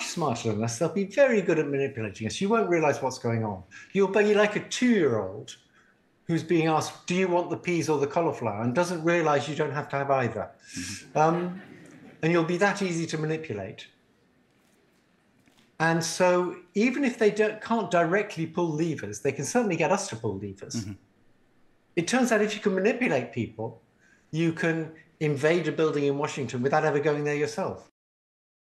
smarter than us. They'll be very good at manipulating us. You won't realize what's going on. You'll be like a two year old who's being asked, Do you want the peas or the cauliflower? and doesn't realize you don't have to have either. Mm-hmm. Um, and you'll be that easy to manipulate. And so, even if they can't directly pull levers, they can certainly get us to pull levers. Mm-hmm. It turns out if you can manipulate people, you can invade a building in Washington without ever going there yourself.